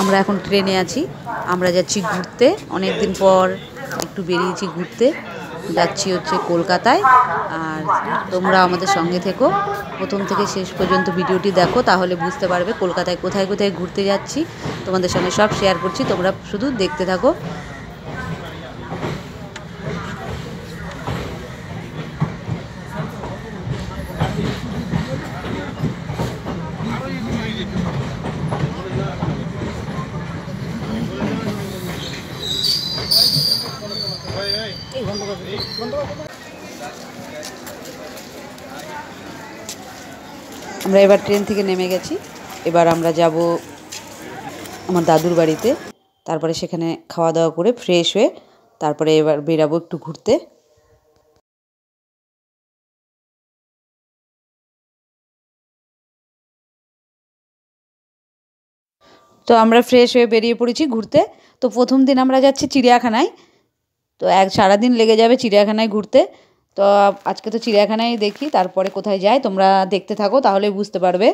আমরা এখন ট্রেনে আছি। আমরা যাচ্ছি ঘুরতে। অনেক দিন পর একটু বেরিয়েছি ঘুরতে। যাচ্ছি হচ্ছে কলকাতায়। আর তোমরা আমাদের সঙ্গে থেকো। প্রথম থেকে শেষ পর্যন্ত ভিডিওটি দেখো, তাহলে বুঝতে পারবে কলকাতায় কোথায় কোথায় ঘুরতে যাচ্ছি। তোমাদের সঙ্গে সব শেয়ার করছি। তোমরা শুধু দেখতে থাকো। আমরা এবার ট্রেন থেকে নেমে গেছি। এবার আমরা যাব আমার দাদুর বাড়িতে। তারপরে সেখানে খাওয়া দাওয়া করে ফ্রেশ হয়ে তারপরে এবার বেরাবো একটু ঘুরতে। তো আমরা ফ্রেশ হয়ে বেরিয়ে পড়েছি ঘুরতে। তো প্রথম দিন আমরা যাচ্ছি চিড়িয়াখানায়। তো এক সারাদিন লেগে যাবে চিড়িয়াখানায় ঘুরতে। তো আজকে তো চিড়িয়াখানায় দেখি, তারপরে কোথায় যাই, তোমরা দেখতে থাকো তাহলে বুঝতে পারবে।